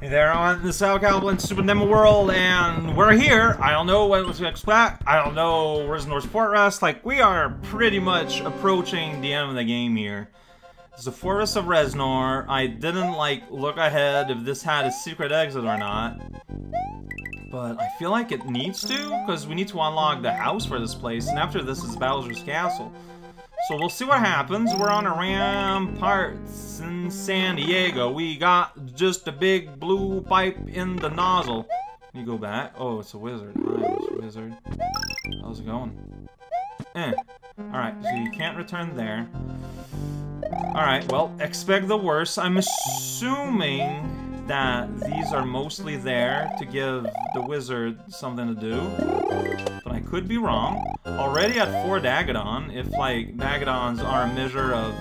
Hey there on the South Goblin Super Demo World, and we're here. I don't know what to expect. I don't know where's North Fortress. Like, we are pretty much approaching the end of the game here. It's the Fortress of Reznor. I didn't, like, look ahead if this had a secret exit or not. But I feel like it needs to, because we need to unlock the house for this place, and after this is Bowser's Castle. So we'll see what happens. We're on a ramparts in San Diego. We got just a big blue pipe in the nozzle. You go back. Oh, it's a wizard. Nice wizard. How's it going? Eh. Alright, so you can't return there. Alright, well, expect the worst. I'm assuming that these are mostly there to give the wizard something to do. But I could be wrong. Already at 4 Dagadon, if, like, Dagadons are a measure of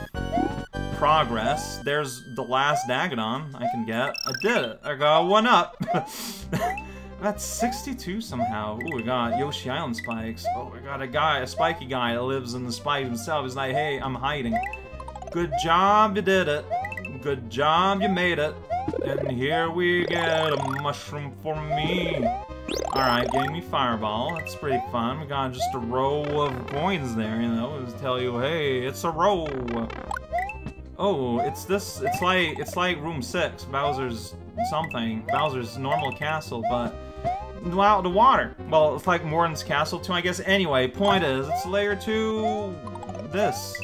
progress, there's the last Dagadon I can get. I did it! I got one up! That's 62 somehow. Oh, we got Yoshi Island spikes. Oh, we got a guy, a spiky guy that lives in the spikes himself. He's like, hey, I'm hiding. Good job, you did it. Good job, you made it. And here we get a mushroom for me. Alright, gave me fireball. That's pretty fun. We got just a row of coins there, you know, to tell you, hey, it's a row. Oh, it's this, it's like, it's like room six, Bowser's something, Bowser's normal castle, but wow, the water. Well, it's like Morton's castle too, I guess. Anyway, point is, it's layer two, this.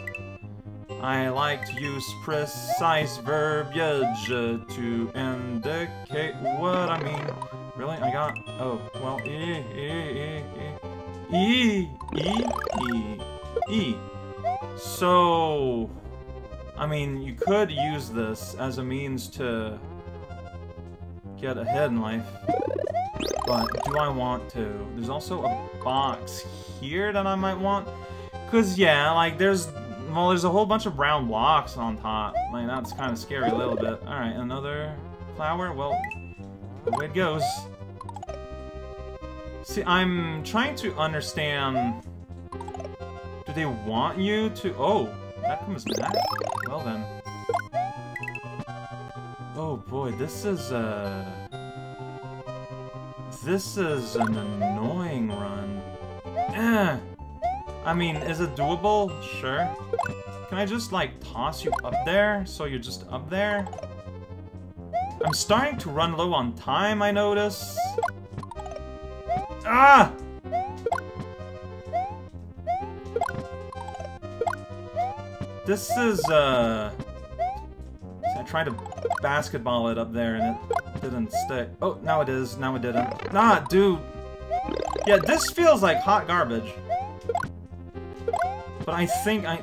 I like to use precise verbiage to indicate what I mean. Got... Oh, well, E, E, E, E, E, E, E. So... I mean, you could use this as a means to get ahead in life. But do I want to? There's also a box here that I might want. Because, yeah, like, there's well, there's a whole bunch of brown blocks on top. Like, that's kind of scary a little bit. Alright, another flower? Well, away it goes. See, I'm trying to understand... Do they want you to... Oh, that comes back? Well then. Oh boy, this is, uh... This is an annoying run. Eh. I mean, is it doable? Sure. Can I just, like, toss you up there, so you're just up there? I'm starting to run low on time, I notice. Ah! This is, uh... I tried to basketball it up there and it didn't stick. Oh, now it is. Now it didn't. Nah, dude. Yeah, this feels like hot garbage. But I think I...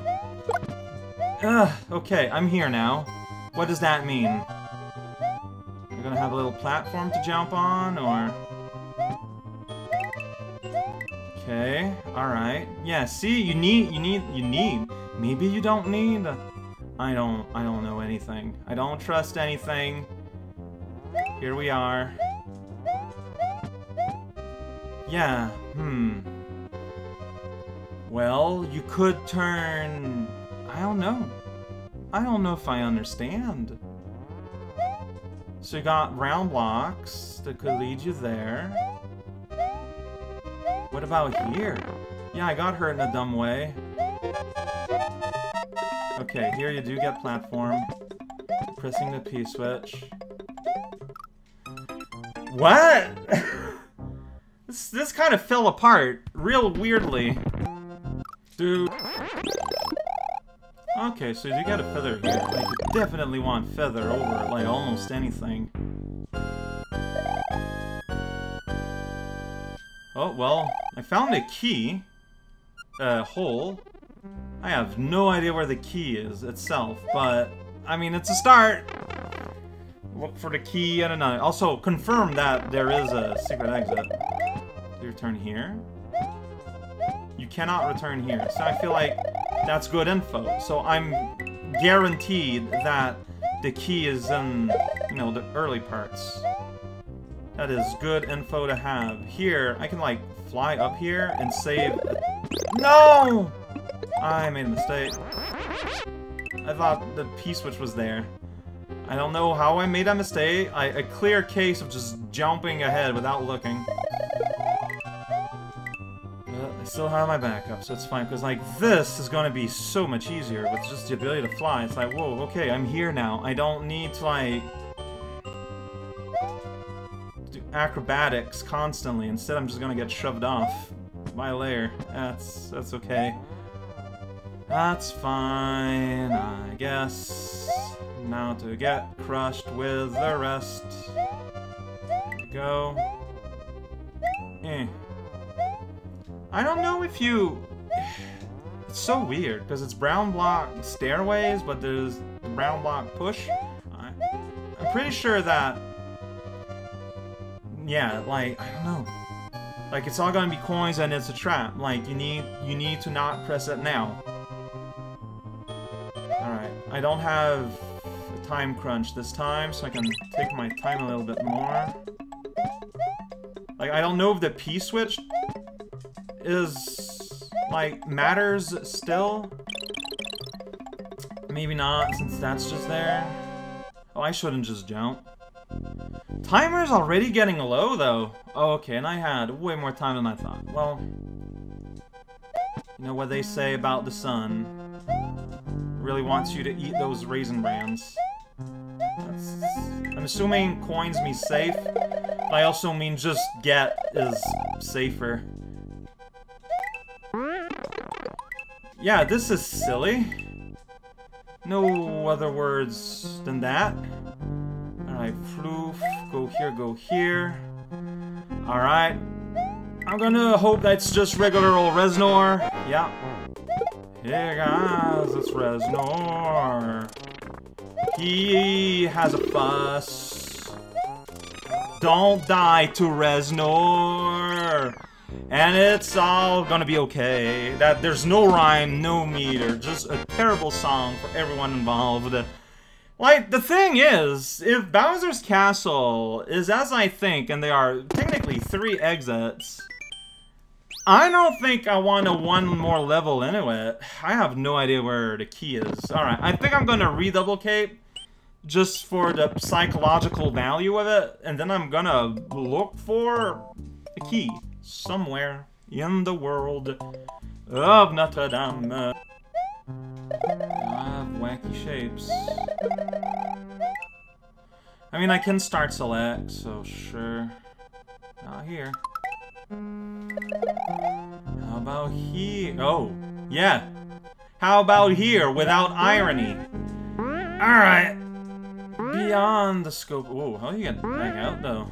Ugh, okay, I'm here now. What does that mean? We're gonna have a little platform to jump on, or... Okay, alright. Yeah, see, you need, you need, you need. Maybe you don't need... I don't, I don't know anything. I don't trust anything. Here we are. Yeah, hmm. Well, you could turn... I don't know. I don't know if I understand. So you got round blocks that could lead you there. What about here? Yeah, I got hurt in a dumb way. Okay, here you do get platform. Pressing the P-switch. What? this this kind of fell apart real weirdly. Dude. Okay, so you got a feather here. Like, you definitely want feather over, like, almost anything. Oh, well, I found a key. A hole. I have no idea where the key is itself, but, I mean, it's a start! Look for the key and. Also, confirm that there is a secret exit. You turn here? You cannot return here. So I feel like that's good info. So I'm guaranteed that the key is in, you know, the early parts. That is good info to have. Here, I can, like, fly up here and save... No! I made a mistake. I thought the P-switch was there. I don't know how I made that mistake. I, a clear case of just jumping ahead without looking. But I still have my backup, so it's fine. Because, like, this is going to be so much easier with just the ability to fly. It's like, whoa, okay, I'm here now. I don't need to, like, acrobatics constantly. Instead, I'm just to get shoved off by a layer. That's, that's okay. That's fine, I guess. Now to get crushed with the rest. Go. Eh. I don't know if you... It's so weird, because it's brown block stairways, but there's brown block push. I'm pretty sure that... Yeah, like, I don't know. Like, it's all gonna be coins and it's a trap. Like, you need, you need to not press it now. Alright, I don't have a time crunch this time, so I can take my time a little bit more. Like, I don't know if the P-switch is, like, matters still. Maybe not, since that's just there. Oh, I shouldn't just jump. Timer's already getting low, though. Oh, okay, and I had way more time than I thought. Well, you know what they say about the sun. Really wants you to eat those raisin brands. That's, I'm assuming coins mean safe. I also mean just get is safer. Yeah, this is silly. No other words than that. Floof, go here, go here. Alright. I'm gonna hope that's just regular old Reznor. Yeah. Hey guys, it's Reznor. He has a fuss. Don't die to Reznor. And it's all gonna be okay. That there's no rhyme, no meter, just a terrible song for everyone involved. Like, the thing is, if Bowser's Castle is as I think, and there are technically three exits, I don't think I want a one more level into it. I have no idea where the key is. Alright, I think I'm gonna redouble cape just for the psychological value of it, and then I'm gonna look for a key somewhere in the world of Notre Dame. Wacky shapes. I mean, I can start select, so sure. Not here. How about here? Oh, yeah. How about here without irony? Alright. Beyond the scope. Whoa, how do you get back out, though?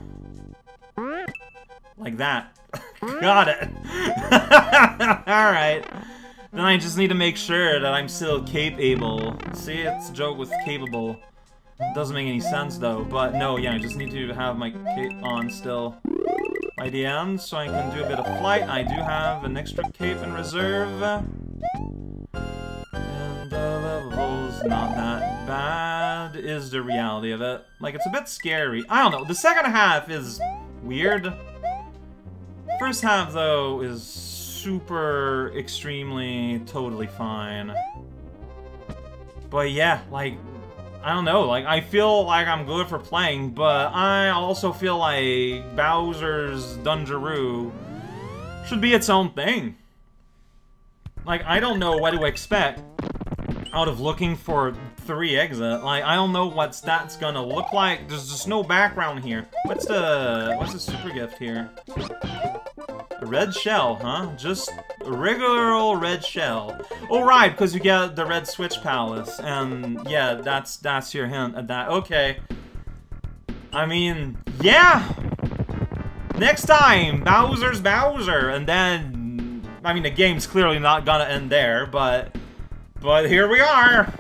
Like that. Got it. Alright. Then I just need to make sure that I'm still capable. See, it's a joke with capable. Doesn't make any sense though, but no, yeah, I just need to have my cape on still by the end, so I can do a bit of flight. I do have an extra cape in reserve. And uh, the level's not that bad, is the reality of it. Like, it's a bit scary. I don't know, the second half is weird. First half, though, is super, extremely, totally fine. But yeah, like, I don't know, like, I feel like I'm good for playing, but I also feel like Bowser's Dunjaroo should be its own thing. Like, I don't know what to expect out of looking for three exit. Like, I don't know what that's gonna look like. There's just no background here. What's the... what's the super gift here? Red shell, huh? Just a regular old red shell. Oh, right, because you get the red switch palace. And, yeah, that's that's your hint at that. Okay. I mean, yeah! Next time, Bowser's Bowser, and then... I mean, the game's clearly not gonna end there, but... But here we are!